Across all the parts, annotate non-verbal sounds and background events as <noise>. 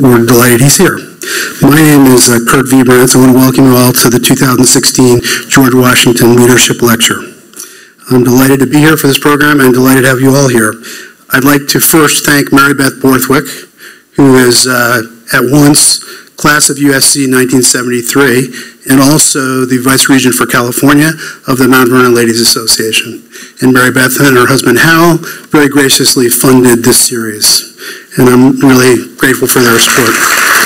we're delighted he's here. My name is uh, Curt Viebranz. I want to welcome you all to the 2016 George Washington Leadership Lecture. I'm delighted to be here for this program and delighted to have you all here. I'd like to first thank Mary Beth Borthwick, who is uh, at once class of USC 1973 and also the Vice Regent for California of the Mount Vernon Ladies Association. And Mary Beth and her husband Hal very graciously funded this series. And I'm really grateful for their support.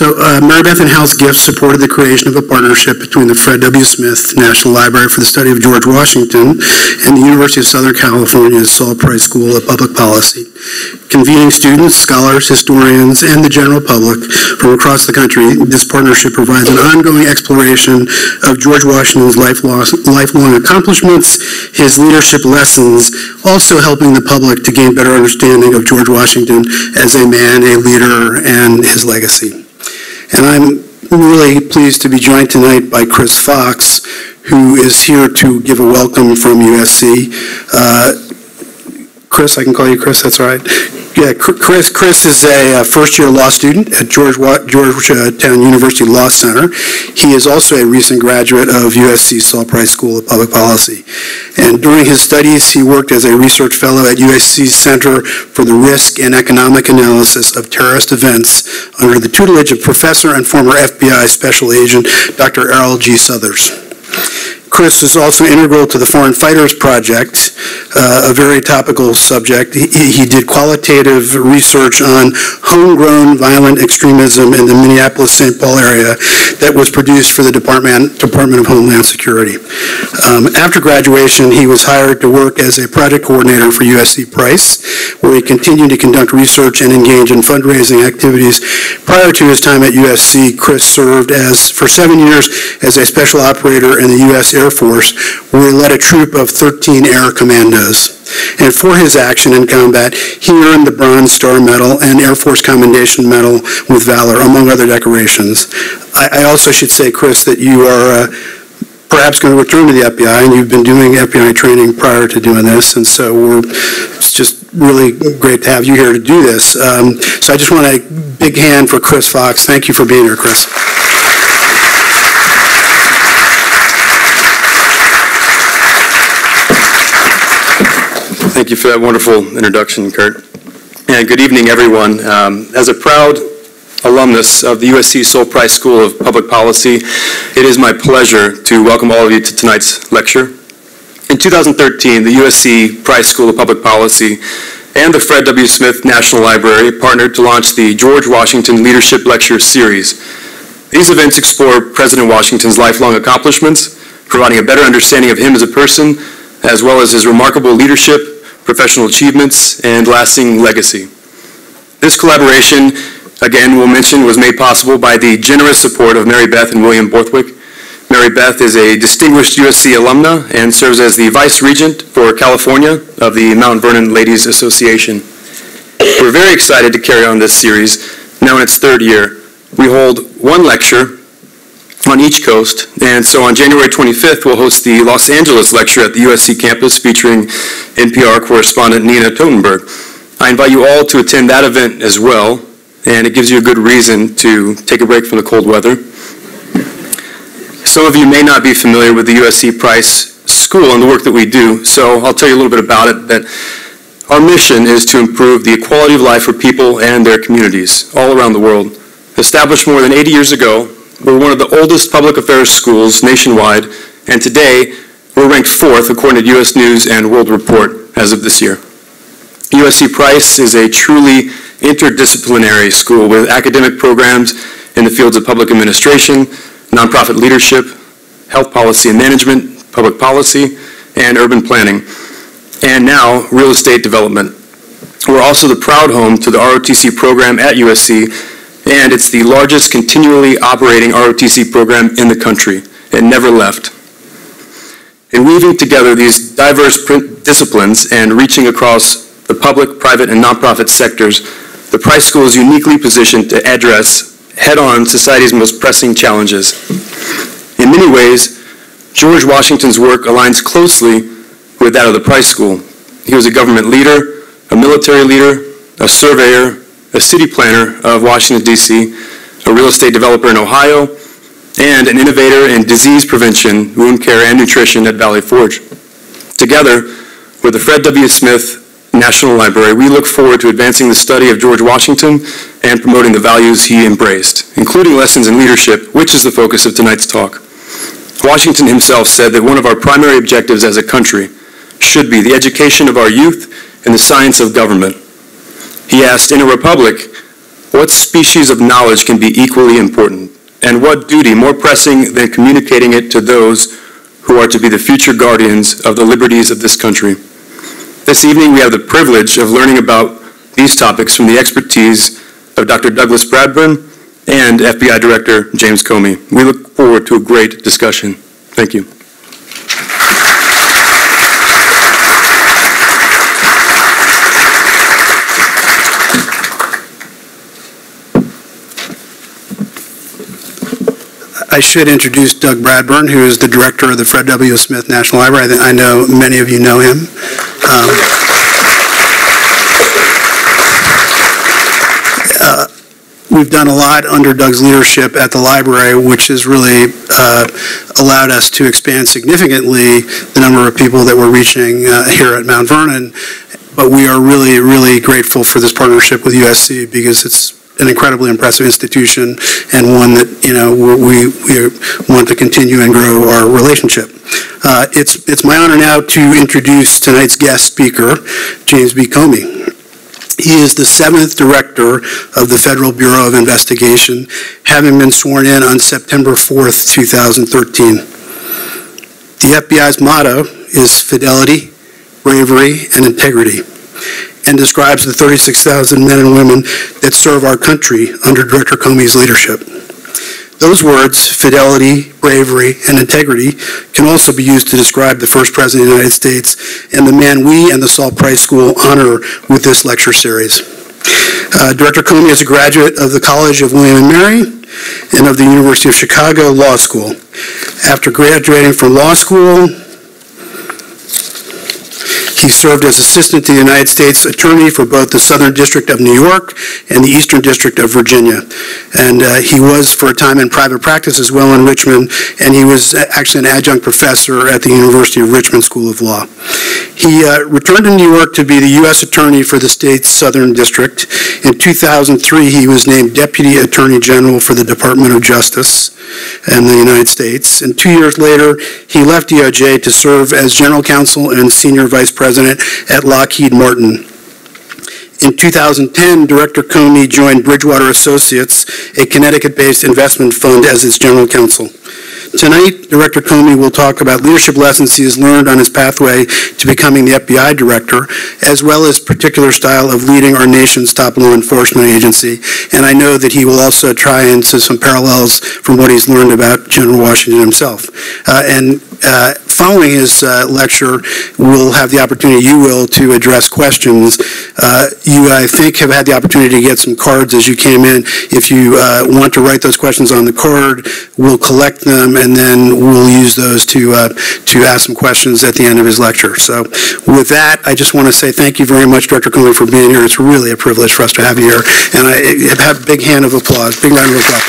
So uh, Mary Beth and Hal's gifts supported the creation of a partnership between the Fred W. Smith National Library for the Study of George Washington and the University of Southern California's Sol Price School of Public Policy, convening students, scholars, historians, and the general public from across the country. This partnership provides an ongoing exploration of George Washington's lifelong, lifelong accomplishments, his leadership lessons, also helping the public to gain better understanding of George Washington as a man, a leader, and his legacy. And I'm really pleased to be joined tonight by Chris Fox, who is here to give a welcome from USC. Uh, Chris, I can call you Chris, that's all right. Yeah, Chris, Chris is a uh, first-year law student at George Georgetown University Law Center. He is also a recent graduate of USC Price School of Public Policy. And during his studies, he worked as a research fellow at USC's Center for the Risk and Economic Analysis of Terrorist Events under the tutelage of Professor and former FBI Special Agent Dr. Erroll G. Southers. Chris is also integral to the Foreign Fighters Project, uh, a very topical subject. He, he, did qualitative research on homegrown violent extremism in the Minneapolis-St. Paul area that was produced for the Department, Department of Homeland Security. Um, after graduation, he was hired to work as a project coordinator for USC Price, where he continued to conduct research and engage in fundraising activities. Prior to his time at USC, Chris served as for seven years as a special operator in the U.S. Air Force, where he led a troop of 13 air commandos. And for his action in combat, he earned the Bronze Star Medal and Air Force Commendation Medal with Valor, among other decorations. I, I also should say, Chris, that you are uh, perhaps going to return to the FBI, and you've been doing FBI training prior to doing this, and so we're, it's just really great to have you here to do this. Um, so I just want a big hand for Chris Fox. Thank you for being here, Chris. Thank you for that wonderful introduction, Curt. And good evening, everyone. Um, as a proud alumnus of the USC Sol Price School of Public Policy, it is my pleasure to welcome all of you to tonight's lecture. In 2013, the USC Price School of Public Policy and the Fred W. Smith National Library partnered to launch the George Washington Leadership Lecture Series. These events explore President Washington's lifelong accomplishments, providing a better understanding of him as a person, as well as his remarkable leadership professional achievements, and lasting legacy. This collaboration, again, we'll mention, was made possible by the generous support of Mary Beth and William Borthwick. Mary Beth is a distinguished USC alumna and serves as the Vice Regent for California of the Mount Vernon Ladies Association. We're very excited to carry on this series, now in its third year. We hold one lecture on each coast. And so on January 25th, we'll host the Los Angeles lecture at the USC campus featuring NPR correspondent Nina Totenberg. I invite you all to attend that event as well, and it gives you a good reason to take a break from the cold weather. Some of you may not be familiar with the USC Price School and the work that we do, so I'll tell you a little bit about it. That our mission is to improve the quality of life for people and their communities all around the world. Established more than 80 years ago, we're one of the oldest public affairs schools nationwide, and today we're ranked fourth according to U.S. News and World Report as of this year. USC Price is a truly interdisciplinary school with academic programs in the fields of public administration, nonprofit leadership, health policy and management, public policy, and urban planning, and now real estate development. We're also the proud home to the ROTC program at USC and it's the largest continually operating ROTC program in the country. It never left. In weaving together these diverse disciplines and reaching across the public, private, and nonprofit sectors, the Price School is uniquely positioned to address head-on society's most pressing challenges. In many ways, George Washington's work aligns closely with that of the Price School. He was a government leader, a military leader, a surveyor, a city planner of Washington, D.C., a real estate developer in Ohio, and an innovator in disease prevention, wound care, and nutrition at Valley Forge. Together with the Fred W. Smith National Library, we look forward to advancing the study of George Washington and promoting the values he embraced, including lessons in leadership, which is the focus of tonight's talk. Washington himself said that one of our primary objectives as a country should be the education of our youth in the science of government. He asked, in a republic, what species of knowledge can be equally important, and what duty more pressing than communicating it to those who are to be the future guardians of the liberties of this country? This evening, we have the privilege of learning about these topics from the expertise of Dr. Douglas Bradburn and FBI Director James Comey. We look forward to a great discussion. Thank you. I should introduce Doug Bradburn, who is the director of the Fred W. Smith National Library. I thi- I know many of you know him. Um, uh, We've done a lot under Doug's leadership at the library, which has really uh, allowed us to expand significantly the number of people that we're reaching uh, here at Mount Vernon. But we are really, really grateful for this partnership with USC because it's an incredibly impressive institution and one that, you know, we, we want to continue and grow our relationship. Uh, It's, it's my honor now to introduce tonight's guest speaker, James B. Comey. He is the seventh director of the Federal Bureau of Investigation, having been sworn in on September 4th, 2013. The FBI's motto is fidelity, bravery, and integrity, and describes the 36,000 men and women that serve our country under Director Comey's leadership. Those words, fidelity, bravery, and integrity, can also be used to describe the first President of the United States and the man we and the Sol Price School honor with this lecture series. Uh, Director Comey is a graduate of the College of William and Mary and of the University of Chicago Law School. After graduating from law school, he served as assistant to the United States Attorney for both the Southern District of New York and the Eastern District of Virginia. And uh, he was for a time in private practice as well in Richmond, and he was actually an adjunct professor at the University of Richmond School of Law. He uh, returned to New York to be the U.S. Attorney for the state's Southern District. In 2003, he was named Deputy Attorney General for the Department of Justice in the United States. And two years later, he left DOJ to serve as General Counsel and Senior Vice President at Lockheed Martin. In 2010, Director Comey joined Bridgewater Associates, a Connecticut-based investment fund, as its General Counsel. Tonight, Director Comey will talk about leadership lessons he has learned on his pathway to becoming the FBI Director, as well as particular style of leading our nation's top law enforcement agency. And I know that he will also try into some parallels from what he's learned about General Washington himself. Uh, And uh, following his uh, lecture, we'll have the opportunity, you will, to address questions. Uh, You, I think, have had the opportunity to get some cards as you came in. If you uh, want to write those questions on the card, we'll collect them, and then we'll use those to, uh, to ask some questions at the end of his lecture. So with that, I just want to say thank you very much, Director Comey, for being here. It's really a privilege for us to have you here, and I have a big hand of applause, big round of applause.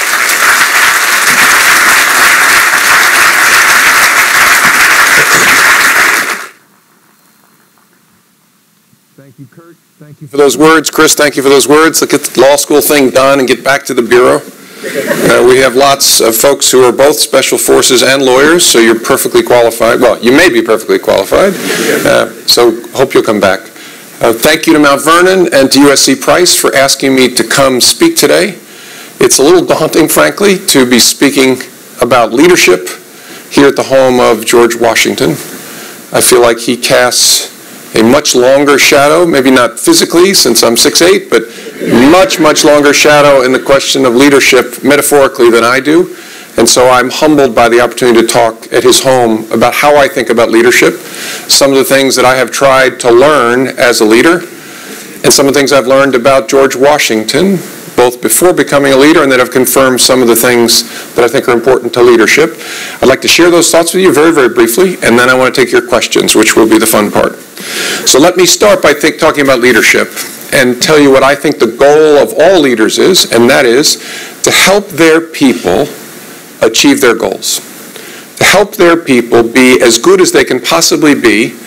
Thank you, Curt. Thank you for those words. Chris, thank you for those words. Let's get the law school thing done and get back to the Bureau. Uh, We have lots of folks who are both special forces and lawyers, so you're perfectly qualified. Well, you may be perfectly qualified, Uh, so hope you'll come back. Uh, Thank you to Mount Vernon and to USC Price for asking me to come speak today. It's a little daunting, frankly, to be speaking about leadership here at the home of George Washington. I feel like he casts a much longer shadow, maybe not physically, since I'm 6'8", but much, much longer shadow in the question of leadership metaphorically than I do. And so I'm humbled by the opportunity to talk at his home about how I think about leadership, some of the things that I have tried to learn as a leader, and some of the things I've learned about George Washington, both before becoming a leader and that have confirmed some of the things that I think are important to leadership. I'd like to share those thoughts with you very, very briefly, and then I want to take your questions, which will be the fun part. So let me start by think, talking about leadership and tell you what I think the goal of all leaders is, and that is to help their people achieve their goals, to help their people be as good as they can possibly be,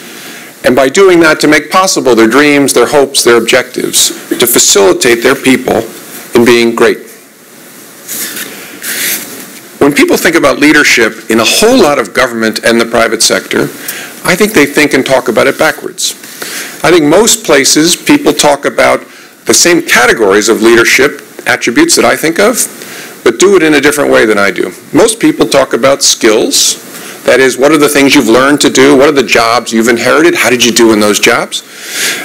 and by doing that, to make possible their dreams, their hopes, their objectives, to facilitate their people in being great. When people think about leadership in a whole lot of government and the private sector, I think they think and talk about it backwards. I think most places people talk about the same categories of leadership attributes that I think of, but do it in a different way than I do. Most people talk about skills, that is, what are the things you've learned to do? What are the jobs you've inherited? How did you do in those jobs?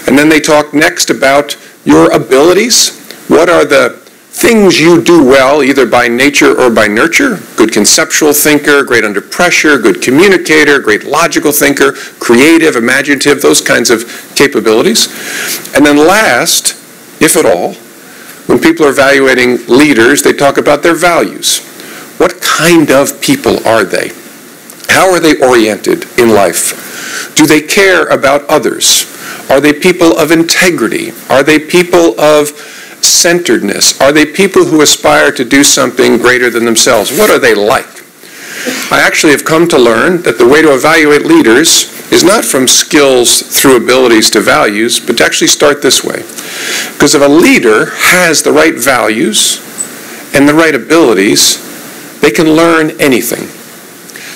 And then they talk next about your abilities. What are the things you do well, either by nature or by nurture. Good conceptual thinker, great under pressure, good communicator, great logical thinker, creative, imaginative, those kinds of capabilities. And then last, if at all, when people are evaluating leaders, they talk about their values. What kind of people are they? How are they oriented in life? Do they care about others? Are they people of integrity? Are they people of centeredness? Are they people who aspire to do something greater than themselves? What are they like? I actually have come to learn that the way to evaluate leaders is not from skills through abilities to values, but to actually start this way. Because if a leader has the right values and the right abilities, they can learn anything.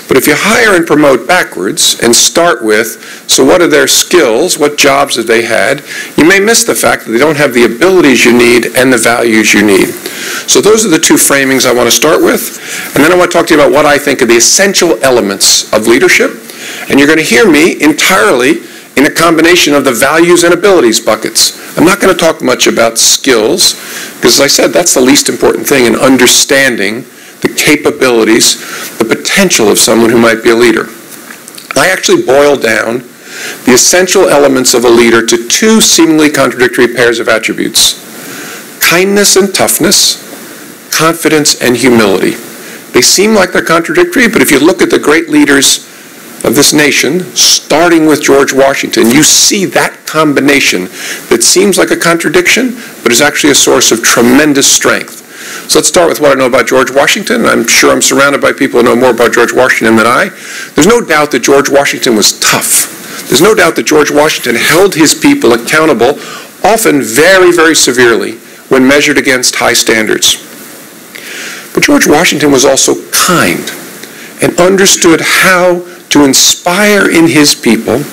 But if you hire and promote backwards and start with, so what are their skills, what jobs have they had, you may miss the fact that they don't have the abilities you need and the values you need. So those are the two framings I want to start with. And then I want to talk to you about what I think are the essential elements of leadership. And you're going to hear me entirely in a combination of the values and abilities buckets. I'm not going to talk much about skills, because as I said, that's the least important thing in understanding capabilities, the potential of someone who might be a leader. I actually boil down the essential elements of a leader to two seemingly contradictory pairs of attributes kindness and toughness, confidence and humility. They seem like they're contradictory, but if you look at the great leaders of this nation, starting with George Washington, you see that combination that seems like a contradiction, but is actually a source of tremendous strength. So let's start with what I know about George Washington. I'm sure I'm surrounded by people who know more about George Washington than I. There's no doubt that George Washington was tough. There's no doubt that George Washington held his people accountable, often very, very severely, when measured against high standards. But George Washington was also kind and understood how to inspire in his people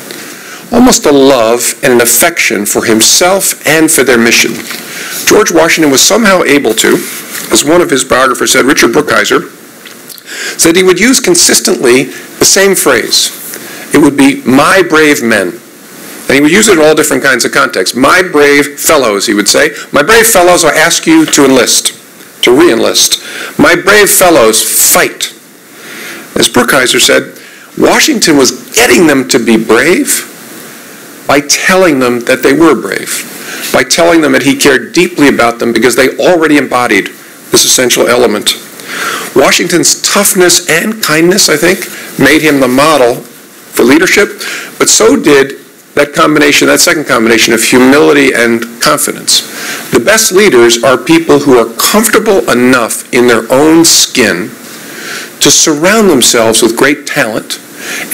almost a love and an affection for himself and for their mission. George Washington was somehow able to, as one of his biographers said, Richard Brookhiser, said he would use consistently the same phrase. It would be, my brave men. And he would use it in all different kinds of contexts. My brave fellows, he would say. My brave fellows, I ask you to enlist, to re-enlist. My brave fellows, fight. As Brookhiser said, Washington was getting them to be brave by telling them that they were brave, by telling them that he cared deeply about them because they already embodied this essential element. Washington's toughness and kindness, I think, made him the model for leadership, but so did that combination, that second combination of humility and confidence. The best leaders are people who are comfortable enough in their own skin to surround themselves with great talent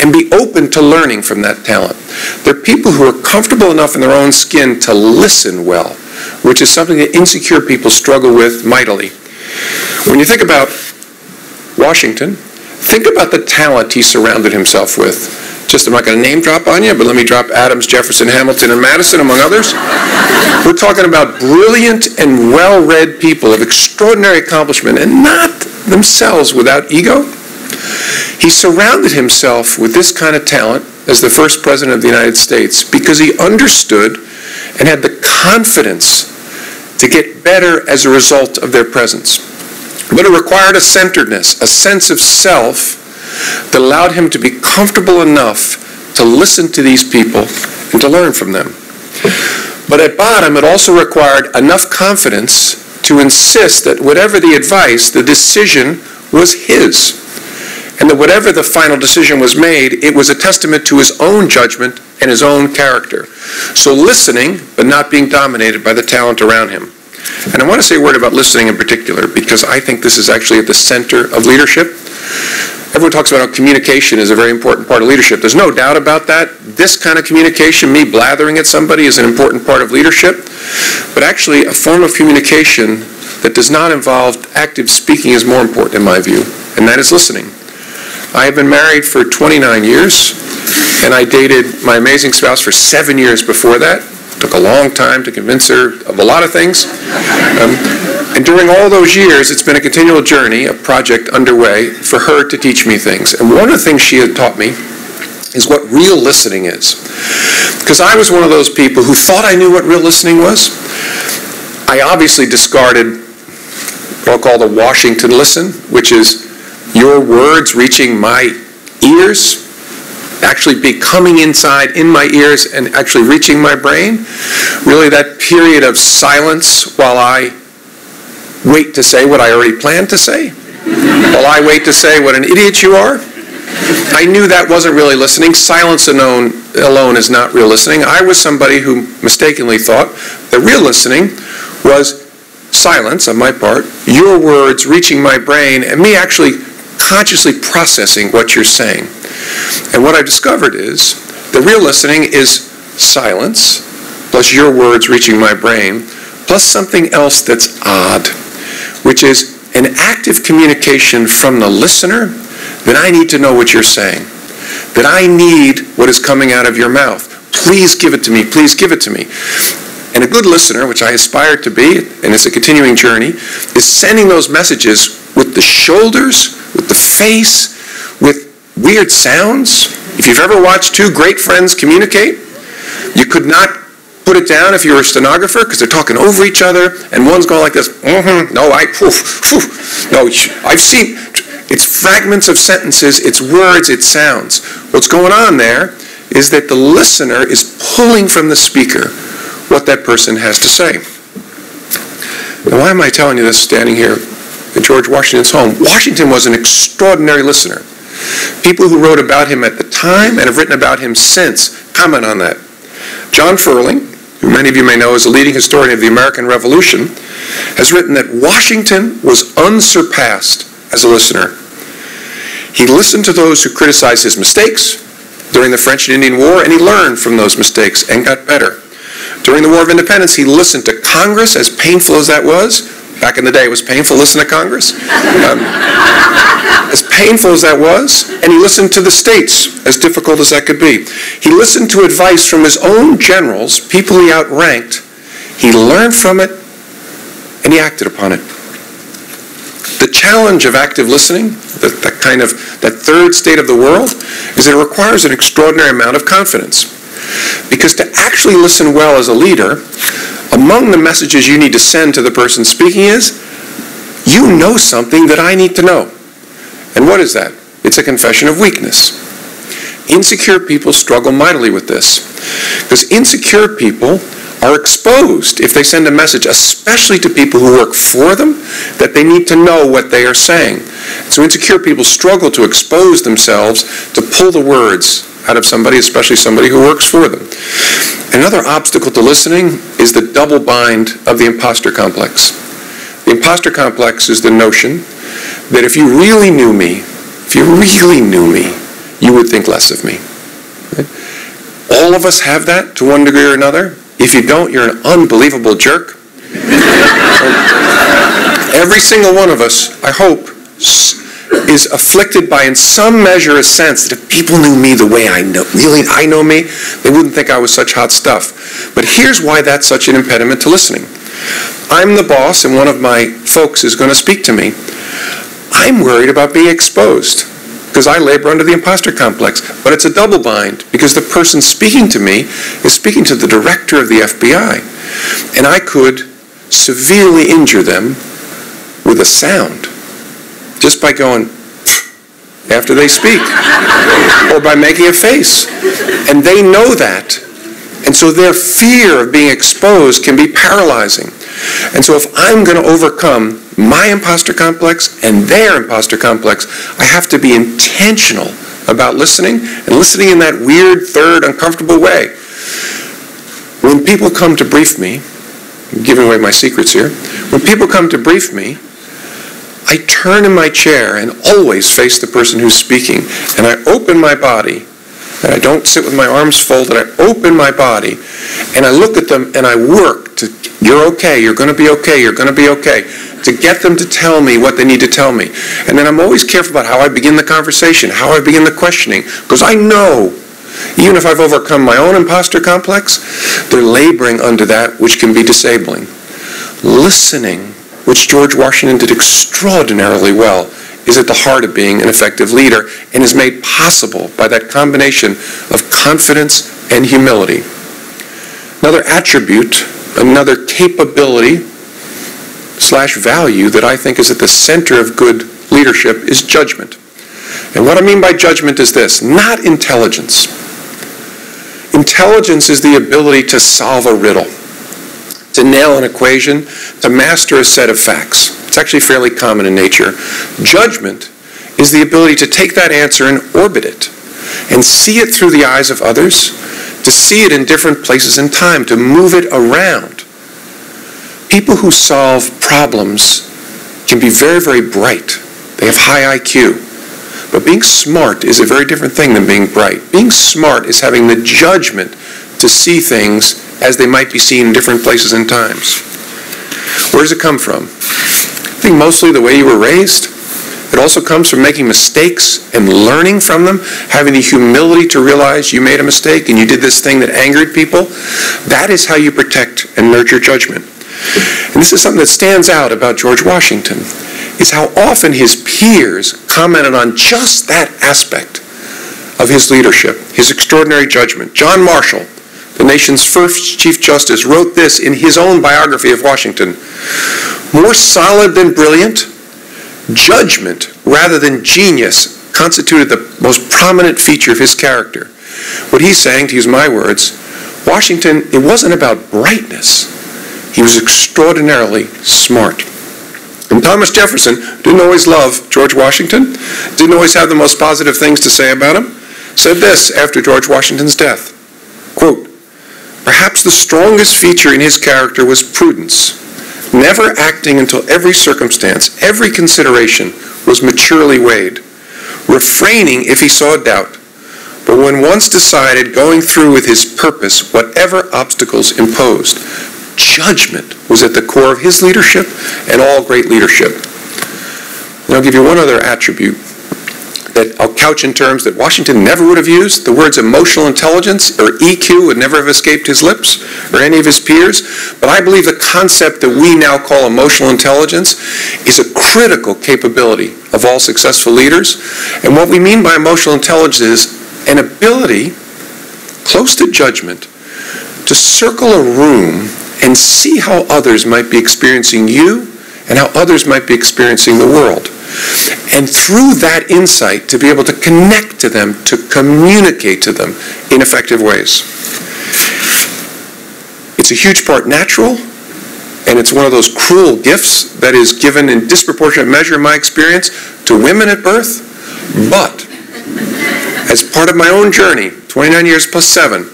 and be open to learning from that talent. They're people who are comfortable enough in their own skin to listen well, which is something that insecure people struggle with mightily. When you think about Washington, think about the talent he surrounded himself with. Just, I'm not going to name drop on you, but let me drop Adams, Jefferson, Hamilton, and Madison, among others. We're talking about brilliant and well read people of extraordinary accomplishment and not themselves without ego. He surrounded himself with this kind of talent as the first president of the United States because he understood and had the confidence to get better as a result of their presence. But it required a centeredness, a sense of self that allowed him to be comfortable enough to listen to these people and to learn from them. But at bottom, it also required enough confidence to insist that whatever the advice, the decision was his. And that whatever the final decision was made, it was a testament to his own judgment and his own character. So listening, but not being dominated by the talent around him. And I want to say a word about listening in particular, because I think this is actually at the center of leadership. Everyone talks about how communication is a very important part of leadership. There's no doubt about that. This kind of communication, me blathering at somebody, is an important part of leadership. But actually, a form of communication that does not involve active speaking is more important in my view, and that is listening. I have been married for 29 years, and I dated my amazing spouse for seven years before that. Took a long time to convince her of a lot of things. Um, and during all those years, it's been a continual journey, a project underway for her to teach me things. And one of the things she had taught me is what real listening is. Because I was one of those people who thought I knew what real listening was. I obviously discarded what I'll call the Washington listen, which is your words reaching my ears, actually be coming inside in my ears and actually reaching my brain. Really, that period of silence while I wait to say what I already planned to say, while I wait to say what an idiot you are. I knew that wasn't really listening. Silence alone, alone is not real listening. I was somebody who mistakenly thought that real listening was silence on my part, your words reaching my brain, and me actually consciously processing what you're saying. And what I discovered is the real listening is silence, plus your words reaching my brain, plus something else that's odd, which is an active communication from the listener that I need to know what you're saying, that I need what is coming out of your mouth. Please give it to me. Please give it to me. And a good listener, which I aspire to be, and it's a continuing journey, is sending those messages with the shoulders, with the face, with weird sounds. If you've ever watched two great friends communicate, you could not put it down if you were a stenographer because they're talking over each other and one's going like this, mm-hmm, no, I, no, I've seen, it's fragments of sentences, it's words, it's sounds. What's going on there is that the listener is pulling from the speaker what that person has to say. Now, why am I telling you this standing here at George Washington's home? Washington was an extraordinary listener. People who wrote about him at the time and have written about him since comment on that. John Ferling, who many of you may know is a leading historian of the American Revolution, has written that Washington was unsurpassed as a listener. He listened to those who criticized his mistakes during the French and Indian War, and he learned from those mistakes and got better. During the War of Independence, he listened to Congress, as painful as that was. Back in the day, it was painful listen to Congress. Um, as painful as that was, and he listened to the states, as difficult as that could be. He listened to advice from his own generals, people he outranked. He learned from it, and he acted upon it. The challenge of active listening, that, that kind of that third state of the world, is it requires an extraordinary amount of confidence. Because to actually listen well as a leader, among the messages you need to send to the person speaking is, you know something that I need to know. And what is that? It's a confession of weakness. Insecure people struggle mightily with this. Because insecure people are exposed if they send a message, especially to people who work for them, that they need to know what they are saying. So insecure people struggle to expose themselves to pull the words out of somebody, especially somebody who works for them. Another obstacle to listening is the double bind of the imposter complex. The imposter complex is the notion that if you really knew me, if you really knew me, you would think less of me. All of us have that to one degree or another. If you don't, you're an unbelievable jerk. <laughs> Every single one of us, I hope, is afflicted by, in some measure, a sense that if people knew me the way I know, really I know me, they wouldn't think I was such hot stuff. But here's why that's such an impediment to listening. I'm the boss, and one of my folks is going to speak to me. I'm worried about being exposed because I labor under the imposter complex. But it's a double bind because the person speaking to me is speaking to the director of the FBI. And I could severely injure them with a sound just by going after they speak or by making a face. And they know that. And so their fear of being exposed can be paralyzing. And so if I'm going to overcome my imposter complex and their imposter complex, I have to be intentional about listening and listening in that weird, third, uncomfortable way. When people come to brief me, I'm giving away my secrets here, when people come to brief me, I turn in my chair and always face the person who's speaking, and I open my body, and I don't sit with my arms folded, I open my body, and I look at them and I work to, you're okay, you're going to be okay, you're going to be okay, to get them to tell me what they need to tell me. And then I'm always careful about how I begin the conversation, how I begin the questioning, because I know even if I've overcome my own imposter complex, they're laboring under that which can be disabling. Listening which George Washington did extraordinarily well, is at the heart of being an effective leader and is made possible by that combination of confidence and humility. Another attribute, another capability slash value that I think is at the center of good leadership is judgment. And what I mean by judgment is this not intelligence. Intelligence is the ability to solve a riddle to nail an equation, to master a set of facts. It's actually fairly common in nature. Judgment is the ability to take that answer and orbit it and see it through the eyes of others, to see it in different places in time, to move it around. People who solve problems can be very, very bright. They have high IQ. But being smart is a very different thing than being bright. Being smart is having the judgment to see things as they might be seen in different places and times. Where does it come from? I think mostly the way you were raised. It also comes from making mistakes and learning from them, having the humility to realize you made a mistake and you did this thing that angered people. That is how you protect and nurture judgment. And this is something that stands out about George Washington, is how often his peers commented on just that aspect of his leadership, his extraordinary judgment. John Marshall, the nation's first Chief Justice, wrote this in his own biography of Washington More solid than brilliant, judgment rather than genius constituted the most prominent feature of his character. What he's saying, to use my words, Washington, it wasn't about brightness. He was extraordinarily smart. And Thomas Jefferson didn't always love George Washington, didn't always have the most positive things to say about him, said this after George Washington's death. Quote, Perhaps the strongest feature in his character was prudence, never acting until every circumstance, every consideration was maturely weighed, refraining if he saw a doubt, but when once decided, going through with his purpose, whatever obstacles imposed. Judgment was at the core of his leadership and all great leadership. And I'll give you one other attribute that I'll couch in terms that Washington never would have used. The words emotional intelligence or EQ would never have escaped his lips or any of his peers. But I believe the concept that we now call emotional intelligence is a critical capability of all successful leaders. And what we mean by emotional intelligence is an ability, close to judgment, to circle a room and see how others might be experiencing you and how others might be experiencing the world. And through that insight, to be able to connect to them, to communicate to them in effective ways. It's a huge part natural, and it's one of those cruel gifts that is given in disproportionate measure, in my experience, to women at birth. But as part of my own journey, 29 years plus seven,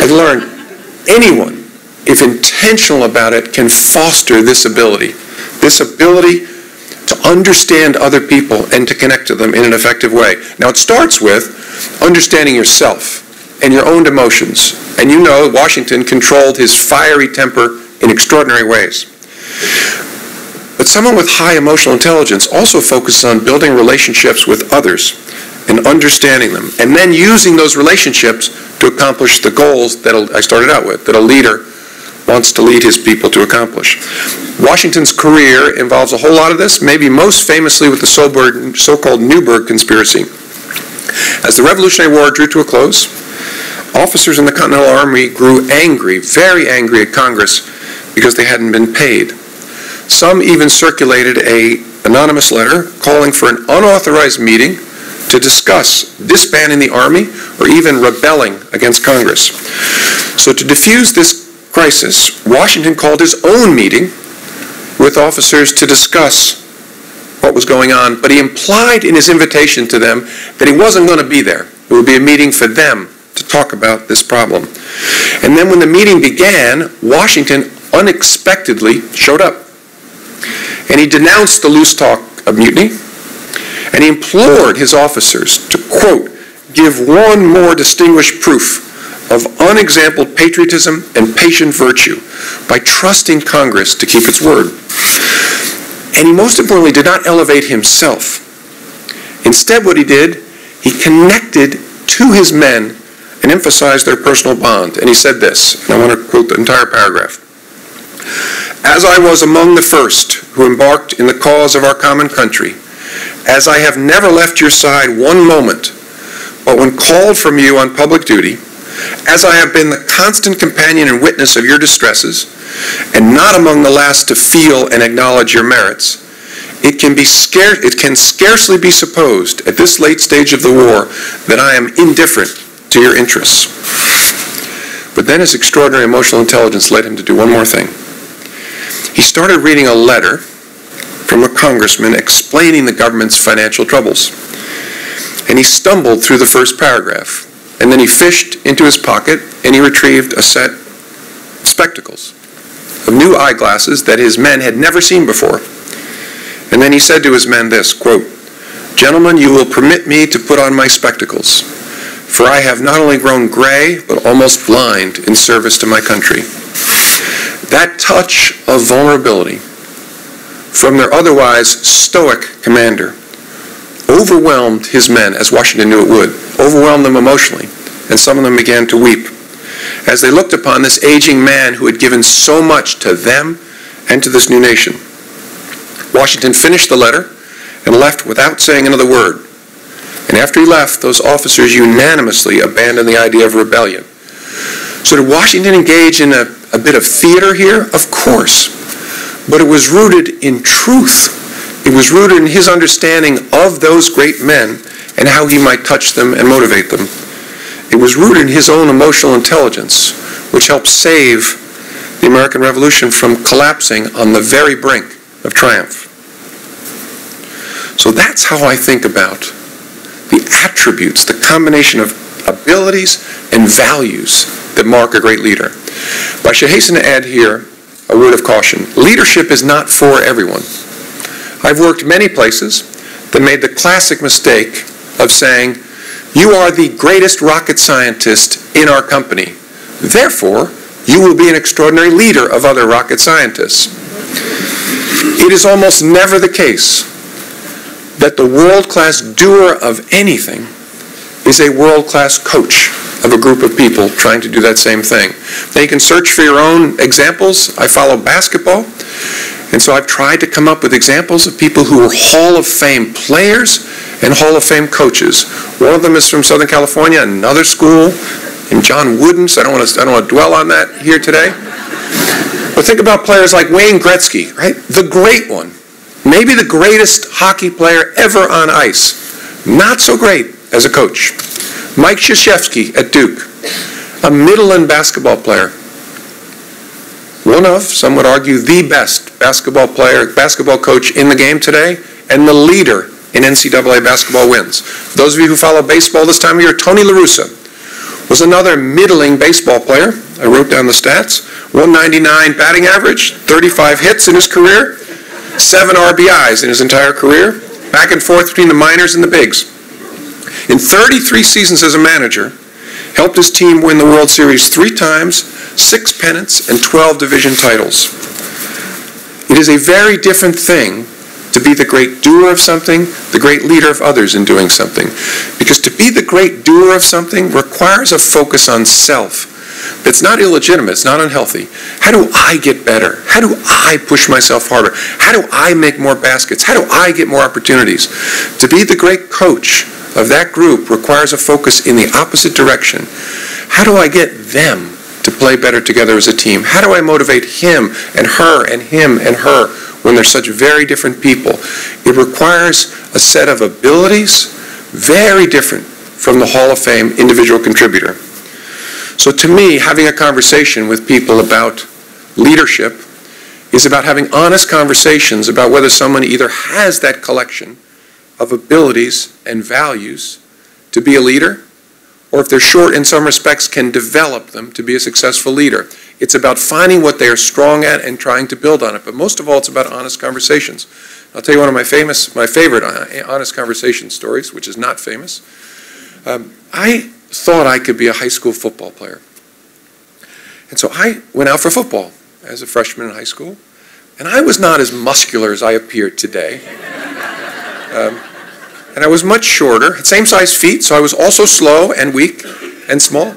I've learned anyone, if intentional about it, can foster this ability. This ability to understand other people and to connect to them in an effective way. Now, it starts with understanding yourself and your own emotions. And you know Washington controlled his fiery temper in extraordinary ways. But someone with high emotional intelligence also focuses on building relationships with others and understanding them, and then using those relationships to accomplish the goals that I started out with, that a leader wants to lead his people to accomplish. Washington's career involves a whole lot of this, maybe most famously with the so-called Newburgh conspiracy. As the Revolutionary War drew to a close, officers in the Continental Army grew angry, very angry at Congress because they hadn't been paid. Some even circulated a anonymous letter calling for an unauthorized meeting to discuss disbanding the Army or even rebelling against Congress. So to diffuse this crisis, Washington called his own meeting with officers to discuss what was going on, but he implied in his invitation to them that he wasn't going to be there. It would be a meeting for them to talk about this problem. And then when the meeting began, Washington unexpectedly showed up. And he denounced the loose talk of mutiny, and he implored his officers to, quote, give one more distinguished proof of unexampled patriotism and patient virtue by trusting Congress to keep its word. And he most importantly did not elevate himself. Instead, what he did, he connected to his men and emphasized their personal bond. And he said this, and I want to quote the entire paragraph. As I was among the first who embarked in the cause of our common country, as I have never left your side one moment, but when called from you on public duty, as I have been the constant companion and witness of your distresses, and not among the last to feel and acknowledge your merits, it can, be scare- it can scarcely be supposed at this late stage of the war that I am indifferent to your interests. But then his extraordinary emotional intelligence led him to do one more thing. He started reading a letter from a congressman explaining the government's financial troubles. And he stumbled through the first paragraph. And then he fished into his pocket and he retrieved a set of spectacles, of new eyeglasses that his men had never seen before. And then he said to his men this, quote, Gentlemen, you will permit me to put on my spectacles, for I have not only grown gray, but almost blind in service to my country. That touch of vulnerability from their otherwise stoic commander overwhelmed his men, as Washington knew it would, overwhelmed them emotionally, and some of them began to weep as they looked upon this aging man who had given so much to them and to this new nation. Washington finished the letter and left without saying another word. And after he left, those officers unanimously abandoned the idea of rebellion. So did Washington engage in a, a bit of theater here? Of course. But it was rooted in truth. It was rooted in his understanding of those great men and how he might touch them and motivate them. It was rooted in his own emotional intelligence, which helped save the American Revolution from collapsing on the very brink of triumph. So that's how I think about the attributes, the combination of abilities and values that mark a great leader. But I should hasten to add here a word of caution. Leadership is not for everyone. I've worked many places that made the classic mistake of saying, you are the greatest rocket scientist in our company. Therefore, you will be an extraordinary leader of other rocket scientists. It is almost never the case that the world-class doer of anything is a world-class coach of a group of people trying to do that same thing. You can search for your own examples. I follow basketball, and so I've tried to come up with examples of people who were Hall of Fame players and Hall of Fame coaches. One of them is from Southern California, another school in John Wooden, so I don't want to, I don't want to dwell on that here today. But think about players like Wayne Gretzky, right? The great one. Maybe the greatest hockey player ever on ice. Not so great as a coach. Mike Krzyzewski at Duke, a Midland basketball player. One of, some would argue, the best basketball player, basketball coach in the game today, and the leader in NCAA basketball wins. Those of you who follow baseball this time of year, Tony La Russa was another middling baseball player. I wrote down the stats. 199 batting average, 35 hits in his career, seven RBIs in his entire career, back and forth between the minors and the bigs. In 33 seasons as a manager, helped his team win the World Series three times, six pennants, and 12 division titles. It is a very different thing to be the great doer of something, the great leader of others in doing something. Because to be the great doer of something requires a focus on self. That's not illegitimate, it's not unhealthy. How do I get better? How do I push myself harder? How do I make more baskets? How do I get more opportunities? To be the great coach of that group requires a focus in the opposite direction. How do I get them to play better together as a team? How do I motivate him and her and him and her when they're such very different people? It requires a set of abilities very different from the Hall of Fame individual contributor. So to me, having a conversation with people about leadership is about having honest conversations about whether someone either has that collection of abilities and values to be a leader, or if they're short in some respects, can develop them to be a successful leader. It's about finding what they are strong at and trying to build on it. But most of all, it's about honest conversations. I'll tell you one of my famous, my favorite uh, honest conversation stories, which is not famous. Um, I thought I could be a high school football player. And so I went out for football as a freshman in high school. And I was not as muscular as I appear today. Um, and I was much shorter, same size feet, so I was also slow and weak and small.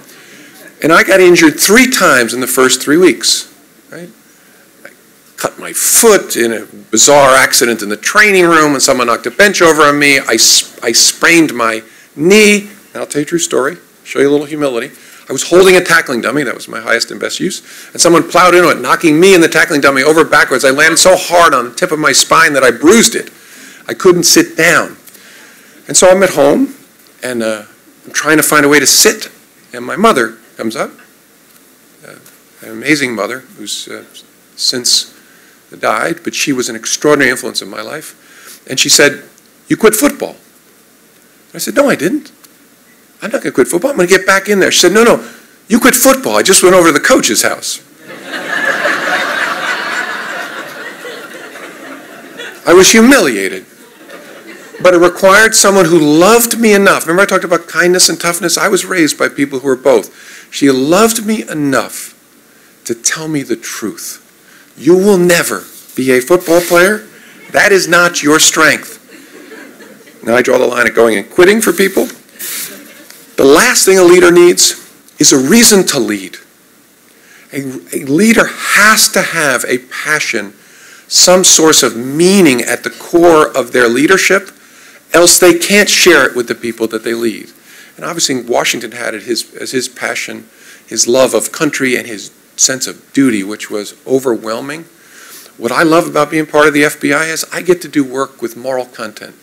And I got injured three times in the first three weeks. Right? I cut my foot in a bizarre accident in the training room when someone knocked a bench over on me. I, I sprained my knee. And I'll tell you a true story, show you a little humility. I was holding a tackling dummy, that was my highest and best use, and someone plowed into it, knocking me and the tackling dummy over backwards. I landed so hard on the tip of my spine that I bruised it. I couldn't sit down. And so I'm at home, and uh, I'm trying to find a way to sit, and my mother comes up, uh, an amazing mother who's uh, since died, but she was an extraordinary influence in my life. And she said, You quit football. I said, No, I didn't. I'm not going to quit football. I'm going to get back in there. She said, No, no, you quit football. I just went over to the coach's house. <laughs> I was humiliated. But it required someone who loved me enough. Remember, I talked about kindness and toughness? I was raised by people who were both. She loved me enough to tell me the truth. You will never be a football player. That is not your strength. Now I draw the line at going and quitting for people. The last thing a leader needs is a reason to lead. A, a leader has to have a passion, some source of meaning at the core of their leadership, else they can't share it with the people that they lead. And obviously, Washington had it his, as his passion, his love of country, and his sense of duty, which was overwhelming. What I love about being part of the FBI is I get to do work with moral content.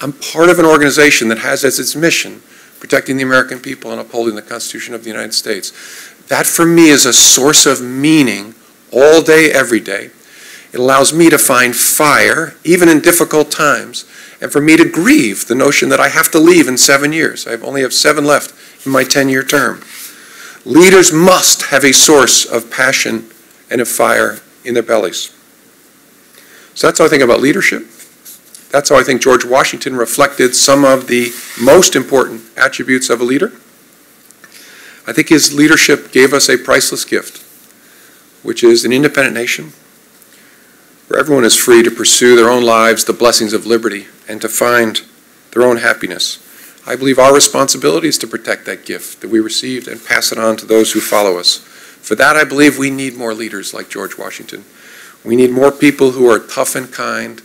I'm part of an organization that has as its mission protecting the American people and upholding the Constitution of the United States. That for me is a source of meaning all day, every day. It allows me to find fire, even in difficult times, and for me to grieve the notion that I have to leave in seven years. I only have seven left in my 10 year term. Leaders must have a source of passion and of fire in their bellies. So that's how I think about leadership. That's how I think George Washington reflected some of the most important attributes of a leader. I think his leadership gave us a priceless gift, which is an independent nation where everyone is free to pursue their own lives, the blessings of liberty, and to find their own happiness. I believe our responsibility is to protect that gift that we received and pass it on to those who follow us. For that, I believe we need more leaders like George Washington. We need more people who are tough and kind,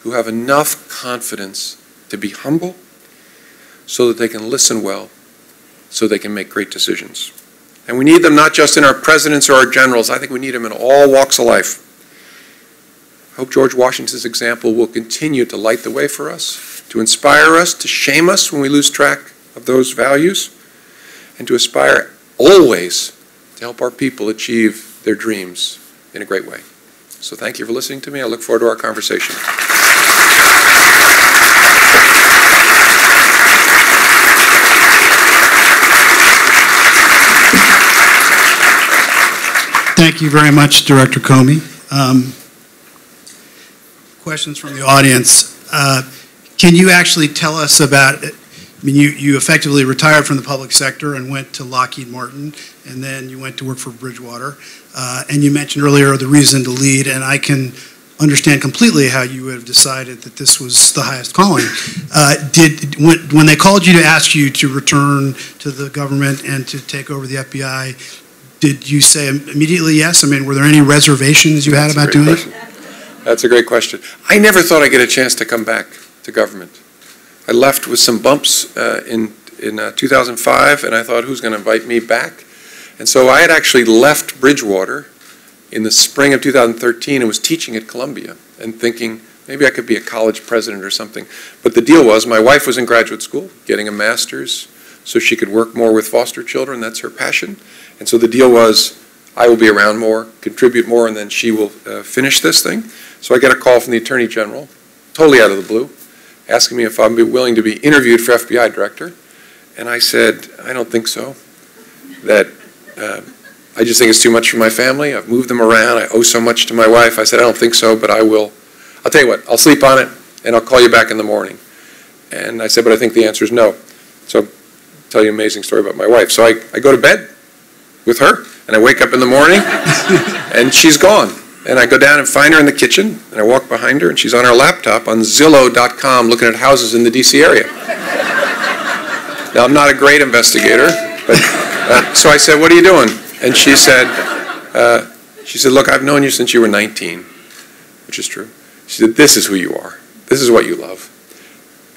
who have enough confidence to be humble so that they can listen well, so they can make great decisions. And we need them not just in our presidents or our generals, I think we need them in all walks of life. I hope George Washington's example will continue to light the way for us, to inspire us, to shame us when we lose track of those values, and to aspire always to help our people achieve their dreams in a great way. So thank you for listening to me. I look forward to our conversation. Thank you very much, Director Comey. Um, questions from the audience. Uh, can you actually tell us about, I mean, you, you effectively retired from the public sector and went to Lockheed Martin, and then you went to work for Bridgewater. Uh, and you mentioned earlier the reason to lead, and I can understand completely how you would have decided that this was the highest calling. Uh, did when, when they called you to ask you to return to the government and to take over the FBI, did you say immediately yes? I mean, were there any reservations you had That's a about doing question. That's a great question. I never thought I'd get a chance to come back to government. I left with some bumps uh, in, in uh, 2005, and I thought, who's going to invite me back? And so I had actually left Bridgewater in the spring of 2013 and was teaching at Columbia and thinking maybe I could be a college president or something. But the deal was my wife was in graduate school, getting a master's so she could work more with foster children. That's her passion. And so the deal was I will be around more, contribute more, and then she will uh, finish this thing. So I get a call from the Attorney General, totally out of the blue, asking me if I'm be willing to be interviewed for FBI Director. And I said, I don't think so. That uh, I just think it's too much for my family. I've moved them around. I owe so much to my wife. I said, I don't think so, but I will. I'll tell you what, I'll sleep on it, and I'll call you back in the morning. And I said, but I think the answer is no. So I'll tell you an amazing story about my wife. So I, I go to bed with her, and I wake up in the morning, <laughs> and she's gone. And I go down and find her in the kitchen, and I walk behind her, and she's on her laptop on Zillow.com looking at houses in the DC area. Now, I'm not a great investigator, but, uh, so I said, what are you doing? And she said, uh, she said, look, I've known you since you were 19, which is true. She said, this is who you are. This is what you love.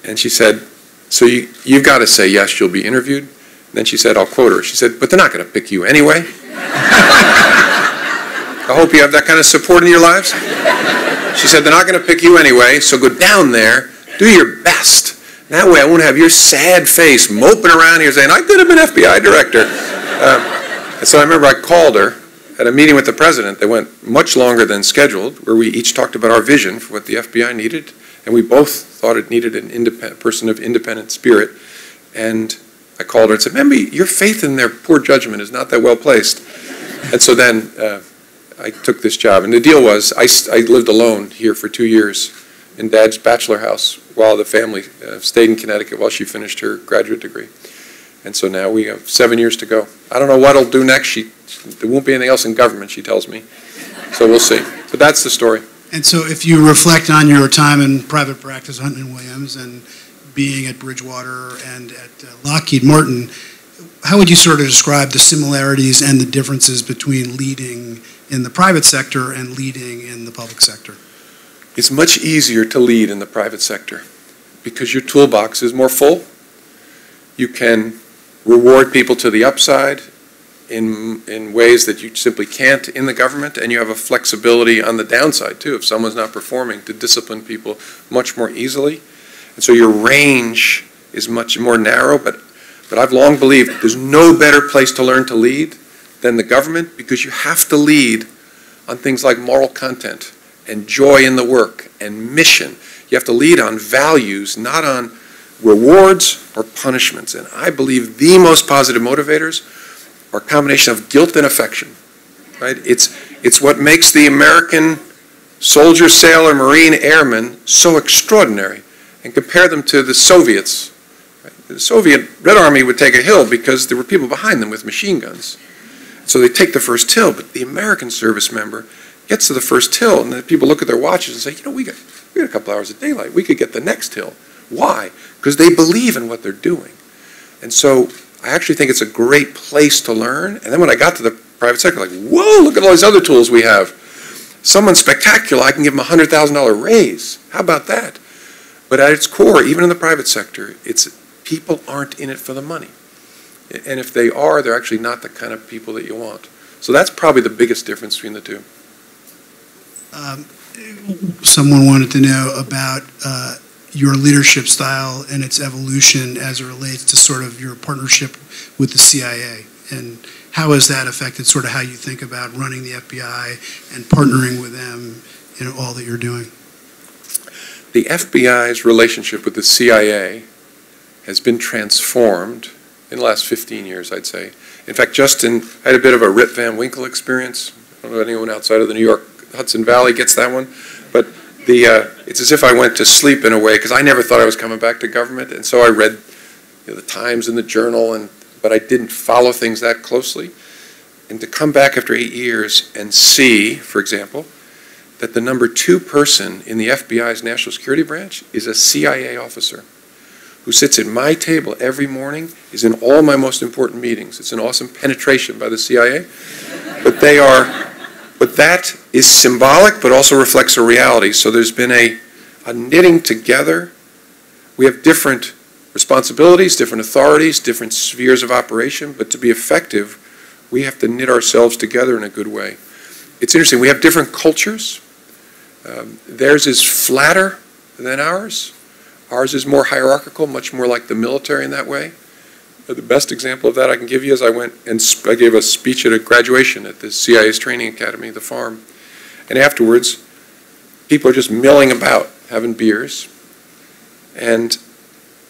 And she said, so you, you've got to say yes, you'll be interviewed. And then she said, I'll quote her. She said, but they're not going to pick you anyway. <laughs> I hope you have that kind of support in your lives. She said, they're not going to pick you anyway, so go down there, do your best. That way I won't have your sad face moping around here saying, I could have been FBI director. Uh, and so I remember I called her at a meeting with the president that went much longer than scheduled, where we each talked about our vision for what the FBI needed, and we both thought it needed an independent person of independent spirit. And I called her and said, Memby, your faith in their poor judgment is not that well placed. And so then uh, I took this job. And the deal was, I, I lived alone here for two years in Dad's bachelor house while the family uh, stayed in Connecticut while she finished her graduate degree. And so now we have seven years to go. I don't know what I'll do next. She, there won't be anything else in government, she tells me. So we'll see. But that's the story. And so if you reflect on your time in private practice, Hunton Williams, and being at Bridgewater and at uh, Lockheed Martin, how would you sort of describe the similarities and the differences between leading in the private sector and leading in the public sector? It's much easier to lead in the private sector because your toolbox is more full. You can reward people to the upside in, in ways that you simply can't in the government, and you have a flexibility on the downside too. If someone's not performing, to discipline people much more easily. And so your range is much more narrow, but, but I've long believed there's no better place to learn to lead than the government because you have to lead on things like moral content and joy in the work and mission. You have to lead on values, not on rewards or punishments. And I believe the most positive motivators are a combination of guilt and affection. Right? It's, it's what makes the American soldier, sailor, marine, airman so extraordinary. And compare them to the Soviets. Right? The Soviet Red Army would take a hill because there were people behind them with machine guns. So they take the first hill, but the American service member gets to the first hill, and then people look at their watches and say, you know, we got, we got a couple hours of daylight. We could get the next hill. Why? Because they believe in what they're doing. And so I actually think it's a great place to learn. And then when I got to the private sector, like, whoa, look at all these other tools we have. Someone spectacular, I can give them a $100,000 raise. How about that? But at its core, even in the private sector, it's people aren't in it for the money. And if they are, they're actually not the kind of people that you want. So that's probably the biggest difference between the two. Um, someone wanted to know about uh, your leadership style and its evolution as it relates to sort of your partnership with the CIA. And how has that affected sort of how you think about running the FBI and partnering with them in all that you're doing? The FBI's relationship with the CIA has been transformed in the last 15 years, I'd say. In fact, Justin I had a bit of a Rip Van Winkle experience. I don't know if anyone outside of the New York Hudson Valley gets that one, but the uh, it's as if I went to sleep in a way because I never thought I was coming back to government, and so I read you know, the Times and the Journal, and but I didn't follow things that closely. And to come back after eight years and see, for example, that the number two person in the FBI's National Security Branch is a CIA officer who sits at my table every morning, is in all my most important meetings. It's an awesome penetration by the CIA. But they are but that is symbolic, but also reflects a reality. So there's been a, a knitting together. We have different responsibilities, different authorities, different spheres of operation, but to be effective, we have to knit ourselves together in a good way. It's interesting, we have different cultures. Um, theirs is flatter than ours. Ours is more hierarchical, much more like the military in that way. Uh, The best example of that I can give you is I went and I gave a speech at a graduation at the CIA's training academy, the farm. And afterwards, people are just milling about, having beers. And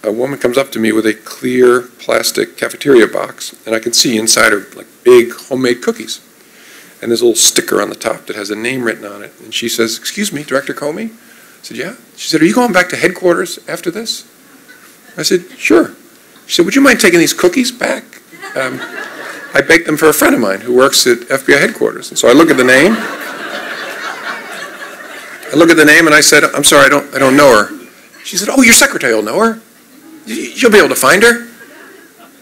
a woman comes up to me with a clear plastic cafeteria box, and I can see inside are like big homemade cookies. And there's a little sticker on the top that has a name written on it. And she says, "Excuse me, Director Comey?" I said, "Yeah." She said, "Are you going back to headquarters after this?" I said, "Sure." She said, "Would you mind taking these cookies back?" Um, I baked them for a friend of mine who works at FBI headquarters. And so I look at the name. I look at the name and I said, "I'm sorry, I don't, I don't know her." She said, "Oh, your secretary will know her. You'll be able to find her."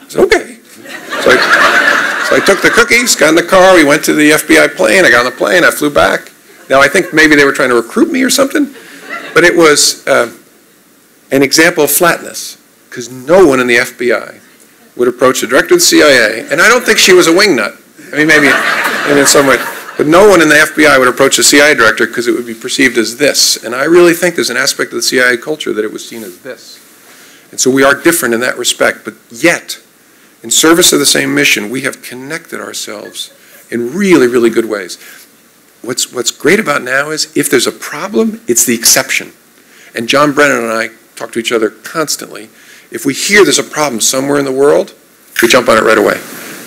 I said, "Okay." So I, so I took the cookies, got in the car, we went to the FBI plane, I got on the plane, I flew back. Now, I think maybe they were trying to recruit me or something, but it was uh, an example of flatness, because no one in the FBI would approach the director of the CIA, and I don't think she was a wingnut. I mean, maybe, maybe in some way, but no one in the FBI would approach the CIA director because it would be perceived as this. And I really think there's an aspect of the CIA culture that it was seen as this. And so we are different in that respect, but yet, in service of the same mission, we have connected ourselves in really, really good ways. What's, what's great about now is if there's a problem, it's the exception. And John Brennan and I talk to each other constantly. If we hear there's a problem somewhere in the world, we jump on it right away.